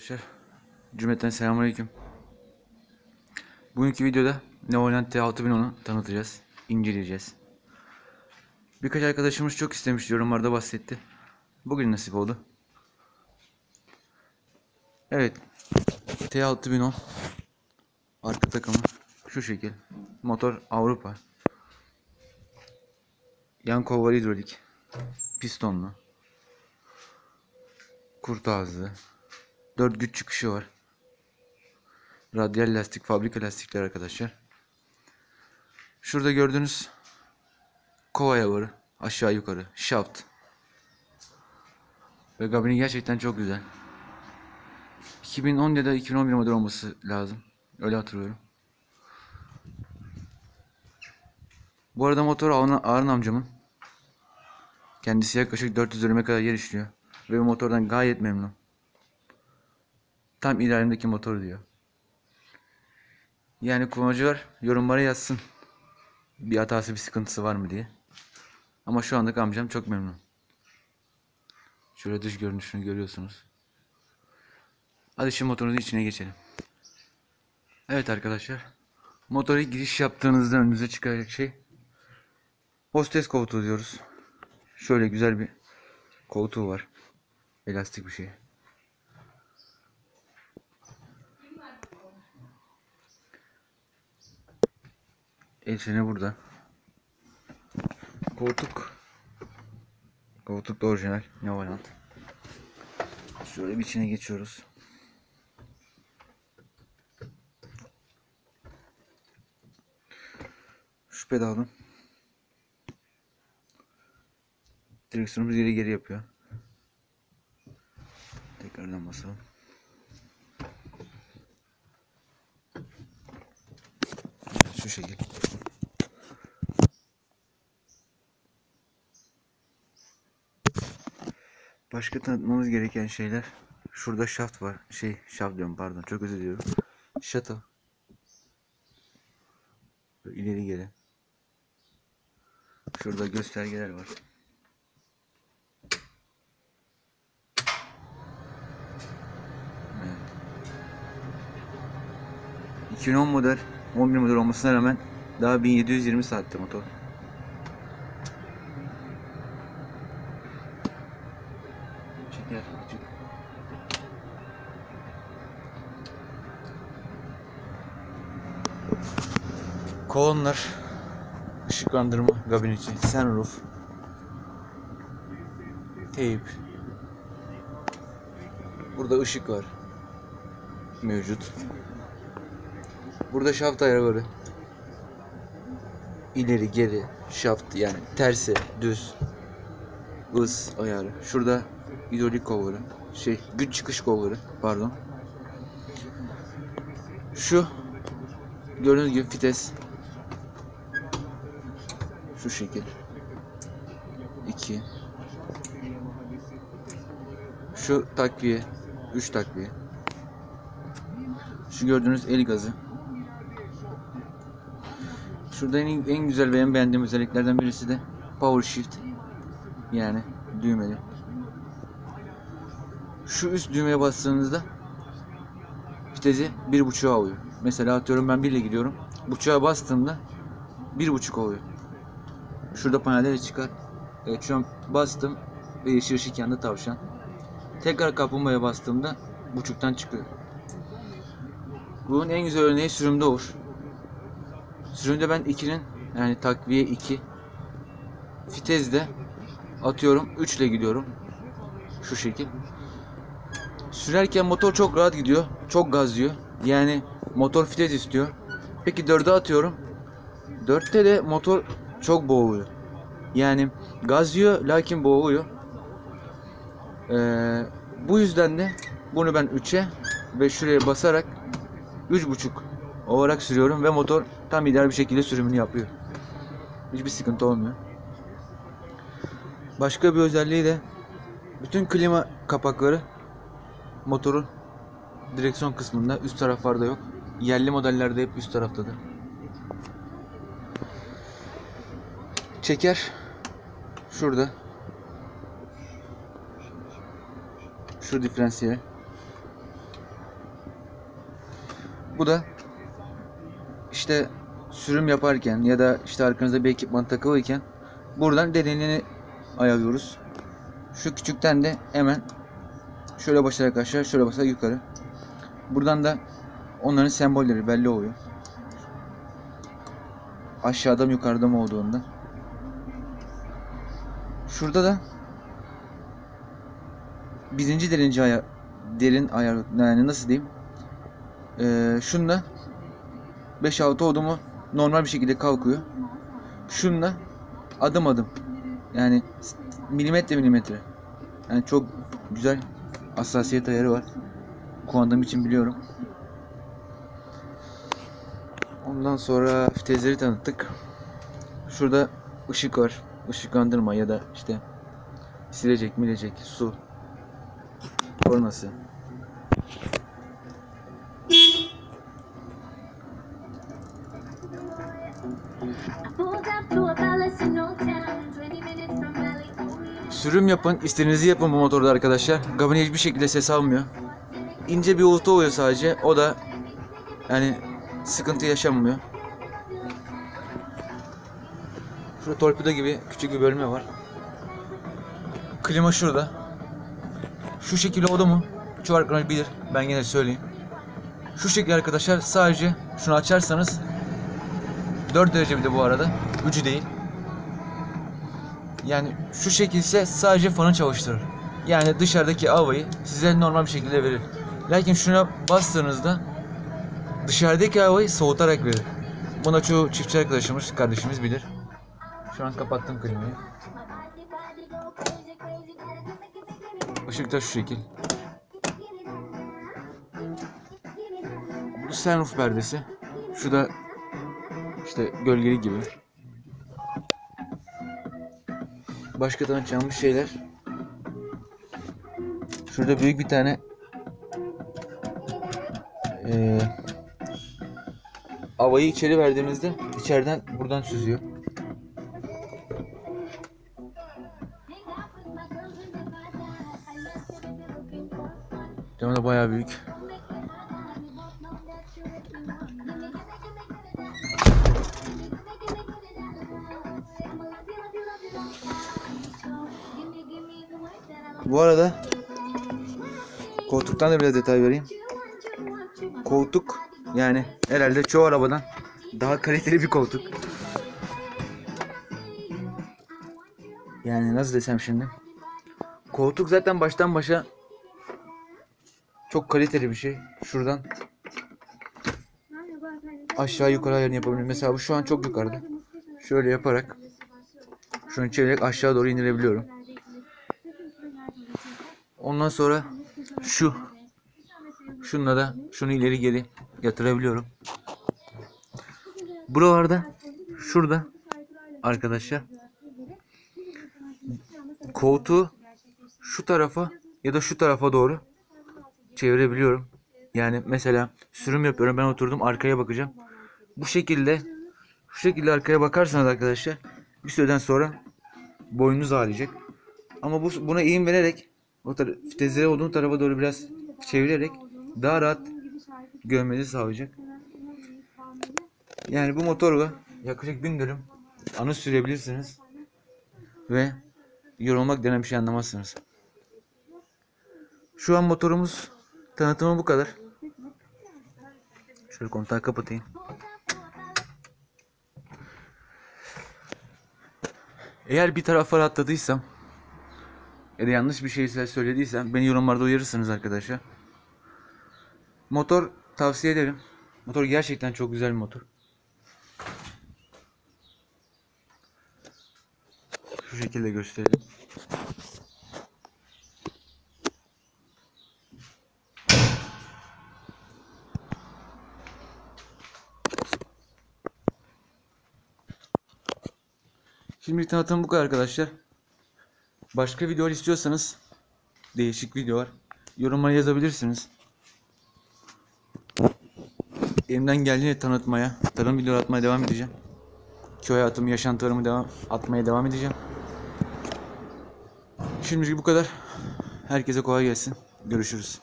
Arkadaşlar cümleten selamünaleyküm. Bugünkü videoda Neoland T6010'u tanıtacağız, inceleyeceğiz. Birkaç arkadaşımız çok istemiş yorumlarda bahsetti. Bugün nasip oldu. Evet. T6010 arka takımı şu şekil. Motor Avrupa. Yan kolları hidrolik. Pistonlu. Kurt ağızlı. 4 güç çıkışı var. Radyal lastik, fabrika lastikler arkadaşlar. Şurada gördüğünüz kova yavarı, aşağı yukarı, shaft. Ve gabini gerçekten çok güzel. 2010 ya da 2011 model olması lazım. Öyle hatırlıyorum. Bu arada motor Arın, amcamın. Kendisi yaklaşık 400 dönüme kadar yer işliyor. Ve motordan gayet memnun. Tam idealimdeki motor diyor. Yani kullanıcılar yorumlara yazsın. Bir hatası bir sıkıntısı var mı diye. Ama şu andaki amcam çok memnun. Şöyle dış görünüşünü görüyorsunuz. Hadi şimdi motorun içine geçelim. Evet arkadaşlar. Motora giriş yaptığınızda önünüze çıkacak şey hostes koltuğu diyoruz. Şöyle güzel bir koltuğu var. Elastik bir şey. Freni burada. Koltuk. Koltuk da orijinal. Ne varyant. Şöyle bir içine geçiyoruz. Şu pedalın. Direksiyonumuz geri geri yapıyor. Tekrardan basalım. Şu şekil. Başka tanıtmamız gereken şeyler. Şurada şaft var. Şey şaft diyorum pardon. Çok özür diliyorum. Shuttle. Böyle ileri geri. Şurada göstergeler var. Evet. 2010 model 11 model olmasına rağmen daha 1720 saatte motor. Kolonlar, ışıklandırma, gabin içi, sunroof, teyp. Burada ışık var. Mevcut. Burada şaft ayarları. İleri geri şaft yani tersi düz hız ayarı. Şurada hidrolik kolları. Şey güç çıkış kolları pardon. Şu gördüğünüz gibi vites şu şekil. 2 Şu takviye 3 takviye. Şu gördüğünüz el gazı. Şurada en, en güzel ve en beğendiğim özelliklerden birisi de Power Shift. Yani düğmeli. Şu üst düğmeye bastığınızda vitesi bir buçuğa oluyor. Mesela atıyorum ben 1 ile gidiyorum. Buçuğa bastığımda bir buçuk oluyor. Şurada panelde de çıkar. Evet şu an bastım ve yeşil ışık yanında tavşan. Tekrar kaplumbağaya bastığımda buçuktan çıkıyor. Bunun en güzel örneği sürümde olur. Sürümde ben 2'nin yani takviye 2 Fitez'de atıyorum 3 ile gidiyorum. Şu şekil. Sürerken motor çok rahat gidiyor. Çok gazlıyor. Yani motor fites istiyor. Peki 4'e atıyorum. 4'te de motor çok boğuluyor. Yani gazlıyor lakin boğuluyor. Ee, bu yüzden de bunu ben 3'e ve şuraya basarak 3.5 olarak sürüyorum ve motor tam ideal bir şekilde sürümünü yapıyor. Hiçbir sıkıntı olmuyor. Başka bir özelliği de bütün klima kapakları motorun direksiyon kısmında üst taraflarda yok. Yerli modellerde hep üst taraftadır. Çeker şurada. Şu diferansiyel. Bu da işte sürüm yaparken ya da işte arkanızda bir ekipman takılıyken buradan derinliğini ayarlıyoruz. Şu küçükten de hemen şöyle basarak aşağı, şöyle basarak yukarı. Buradan da onların sembolleri belli oluyor. Aşağıda mı yukarıda mı olduğunda. Şurada da birinci derinci ayar, derin ayar yani nasıl diyeyim? Ee, şunda 5-6 oldu normal bir şekilde kalkıyor. Şunda adım adım yani milimetre milimetre. Yani çok güzel hassasiyet ayarı var. Kullandığım için biliyorum. Ondan sonra fitezleri tanıttık. Şurada ışık var. Işıklandırma ya da işte silecek, milecek, su kornası. Sürüm yapın, istediğinizi yapın bu motorda arkadaşlar. Gabini hiçbir şekilde ses almıyor. İnce bir uğultu oluyor sadece. O da yani sıkıntı yaşanmıyor. Şurada torpido gibi küçük bir bölme var. Klima şurada. Şu şekilde oldu mu? Çoğu arkadaş bilir. Ben de söyleyeyim. Şu şekilde arkadaşlar sadece şunu açarsanız 4 derece bir de bu arada. 3'ü değil. Yani şu şekilse sadece fanı çalıştırır. Yani dışarıdaki havayı size normal bir şekilde verir. Lakin şuna bastığınızda dışarıdaki havayı soğutarak verir. Buna çoğu çiftçi arkadaşımız, kardeşimiz bilir. Şu an kapattım klimayı. Işık da şu şekil. Bu sunroof perdesi. Şu da işte gölgeli gibi. Başka tanıtacağımız şeyler. Şurada büyük bir tane eee havayı içeri verdiğimizde içeriden buradan süzüyor. Camı da bayağı büyük. Bu arada koltuktan da biraz detay vereyim. Koltuk yani herhalde çoğu arabadan daha kaliteli bir koltuk. Yani nasıl desem şimdi. Koltuk zaten baştan başa çok kaliteli bir şey. Şuradan aşağı yukarı ayarını yapabilirim. Mesela bu şu an çok yukarıda. Şöyle yaparak şunu çevirerek aşağı doğru indirebiliyorum. Ondan sonra şu şunla da şunu ileri geri yatırabiliyorum. Buralarda şurada arkadaşlar koltuğu şu tarafa ya da şu tarafa doğru çevirebiliyorum. Yani mesela sürüm yapıyorum ben oturdum arkaya bakacağım. Bu şekilde şu şekilde arkaya bakarsanız arkadaşlar bir süreden sonra boynunuz ağrıyacak. Ama bu buna eğim vererek o tara vitesleri olduğu tarafa doğru biraz çevirerek daha rahat görmenizi sağlayacak. Yani bu motorla yaklaşık bin dönüm anı sürebilirsiniz ve yorulmak denen bir şey anlamazsınız. Şu an motorumuz tanıtımı bu kadar. Şöyle kontağı kapatayım. Eğer bir tarafa atladıysam ya da yanlış bir şey söylediysem beni yorumlarda uyarırsınız arkadaşlar. Motor tavsiye ederim. Motor gerçekten çok güzel bir motor. Şu şekilde gösterelim. Şimdi tanıtım bu kadar arkadaşlar. Başka videolar istiyorsanız değişik videolar yorumlara yazabilirsiniz. Elimden geldiğince tanıtmaya, tarım videoları atmaya devam edeceğim. Köy hayatımı, yaşantılarımı devam atmaya devam edeceğim. Şimdilik bu kadar. Herkese kolay gelsin. Görüşürüz.